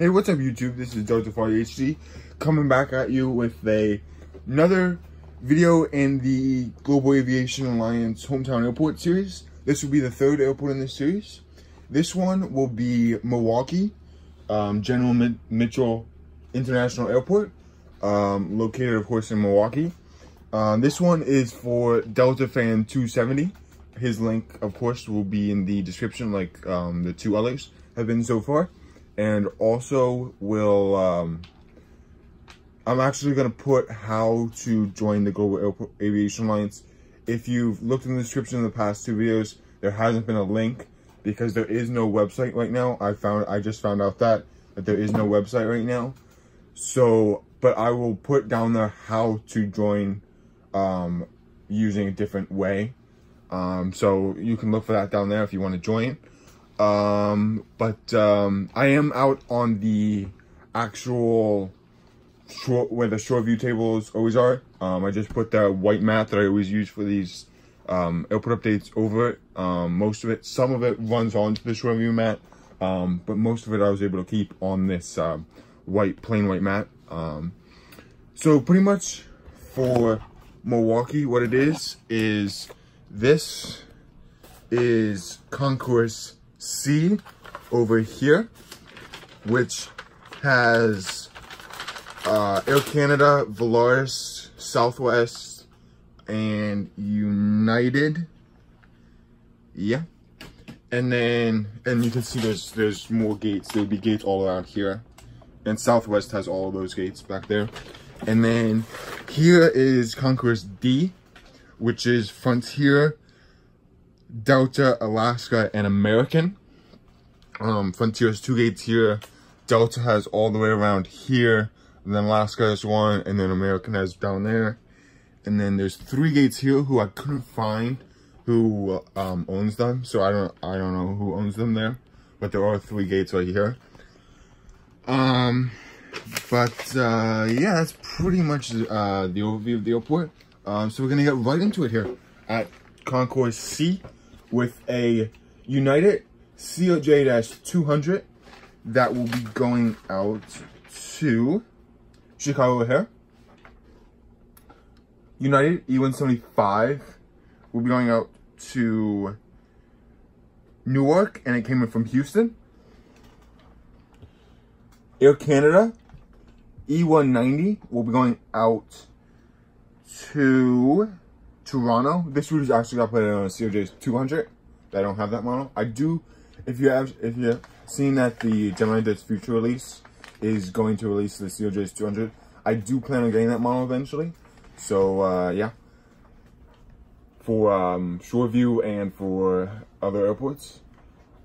Hey, what's up YouTube? This is Delta Flyer HD coming back at you with a another video in the Global Aviation Alliance Hometown Airport series. This will be the third airport in this series. This one will be Milwaukee, um, General Mitchell International Airport, um, located of course in Milwaukee. Um, this one is for Delta Fan 270. His link, of course, will be in the description like um, the two others have been so far and also will um, I'm actually going to put how to join the Global Aviation Alliance. If you've looked in the description in the past two videos, there hasn't been a link because there is no website right now. I found I just found out that that there is no website right now. So, but I will put down there how to join um, using a different way. Um, so you can look for that down there if you want to join. Um, but um, I am out on the actual where the shore view tables always are. Um, I just put the white mat that I always use for these um, airport updates over it. Um, most of it, some of it runs onto the shore view mat, um, but most of it I was able to keep on this uh, white, plain white mat. Um, so pretty much for Milwaukee, what it is, is this is Concourse C over here, which has uh, Air Canada, Volaris, Southwest, and United. Yeah. And then, and you can see there's there's more gates. There'll be gates all around here. And Southwest has all those gates back there. And then here is Concourse D, which is Frontier, Delta, Alaska, and American. Um, Frontier has two gates here. Delta has all the way around here. And then Alaska has one, and then American has down there. And then there's three gates here who I couldn't find who um, owns them. So I don't I don't know who owns them there. But there are three gates right here. Um, but uh, yeah, that's pretty much uh, the overview of the airport. Um, so we're gonna get right into it here at Concourse C with a United CRJ-200 that will be going out to Chicago O'Hare. United E175 will be going out to Newark and it came in from Houston. Air Canada E190 will be going out to Toronto. This route is actually got put on a CRJ 200. I don't have that model. I do, if you have, if you've seen that the Gemini Jets future release is going to release the CRJ 200, I do plan on getting that model eventually. So, uh, yeah. For um, Shoreview and for other airports.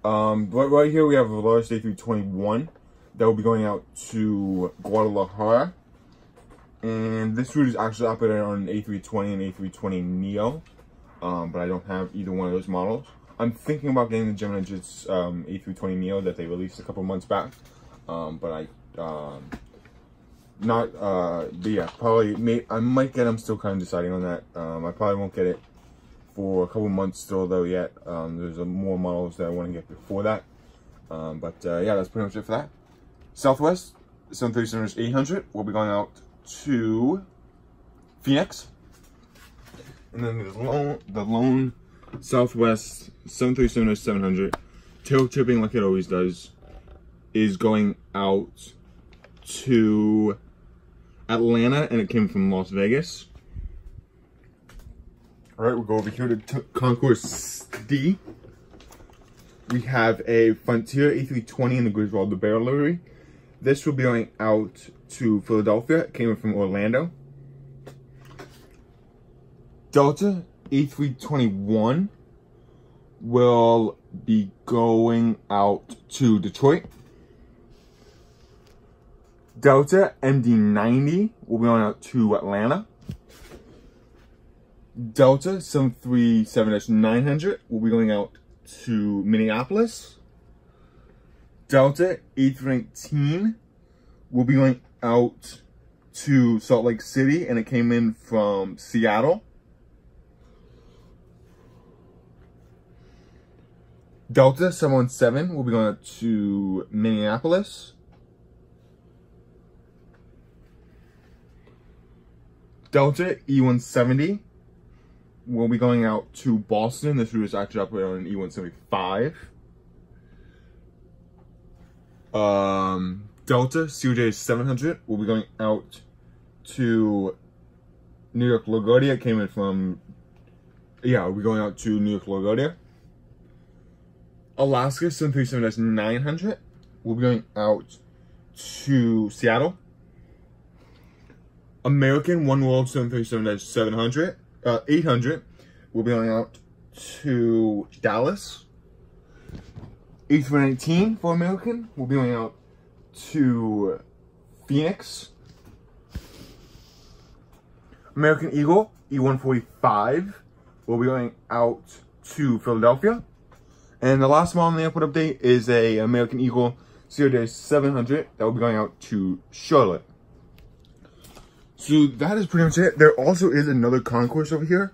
Um, right, right here we have a Volaris A321 that will be going out to Guadalajara. And this route is actually operated on an A320 and A320 Neo. Um, but I don't have either one of those models. I'm thinking about getting the Gemini Jets um, A320 Neo that they released a couple months back. Um, but I, um, not, uh, but yeah, probably, may, I might get them still kind of deciding on that. Um, I probably won't get it for a couple months still though yet. Um, there's a, more models that I want to get before that. But uh, yeah, that's pretty much it for that. Southwest, 737 800 will be going out to Phoenix. And then the lone, the lone Southwest 737-700, tail tipping like it always does, is going out to Atlanta and it came from Las Vegas. All right, we'll go over here to Concourse D. We have a Frontier A320 in the Grizwald the Bear livery. This will be going out to Philadelphia. It came from Orlando. Delta A321 will be going out to Detroit. Delta MD90 will be going out to Atlanta. Delta 737-900 will be going out to Minneapolis. Delta A319 will be going out to Salt Lake City and it came in from Seattle. Delta 717 will be going to Minneapolis. Delta E170 will be going out to Boston. This route is actually operated on an E175. Um, Delta CJ 700 will be going out to New York LaGuardia. Came in from, yeah, we're going out to New York LaGuardia. Alaska 737-900 will be going out to Seattle. American One World 737-700, uh, 800 will be going out to Dallas. A319 for American will be going out to Phoenix. American Eagle E145 will be going out to Philadelphia. And the last one on the airport update is a American Eagle CRJ 700 that will be going out to Charlotte. So that is pretty much it. There also is another concourse over here,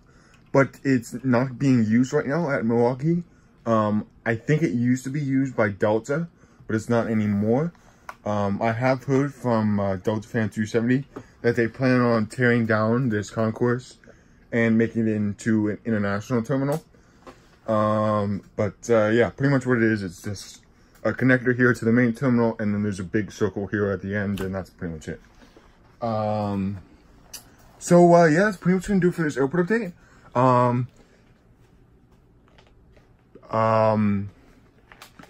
but it's not being used right now at Milwaukee. Um, I think it used to be used by Delta, but it's not anymore. Um, I have heard from uh, Delta Fan 270 that they plan on tearing down this concourse and making it into an international terminal. Um, but uh, yeah, pretty much what it is, it's just a connector here to the main terminal, and then there's a big circle here at the end, and that's pretty much it. Um, so uh, yeah, that's pretty much gonna do for this airport update. Um, um,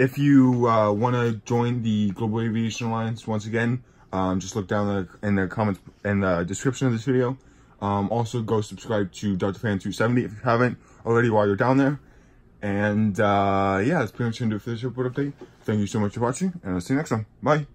if you uh, want to join the Global Aviation Alliance once again, um, just look down the, in the comments in the description of this video. Um, also, go subscribe to Delta Fan 270 if you haven't already while you're down there. And uh, yeah, that's pretty much it for this report update. Thank you so much for watching, and I'll see you next time. Bye.